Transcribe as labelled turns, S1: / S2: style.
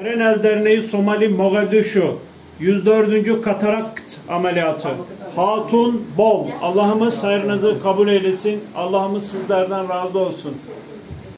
S1: Erenel Derneği Somali Mogadishu 104. katarakt ameliyatı. Hatun Bol. Allah'ımız hayrınızı kabul eylesin. Allah'ımız sizlerden razı olsun.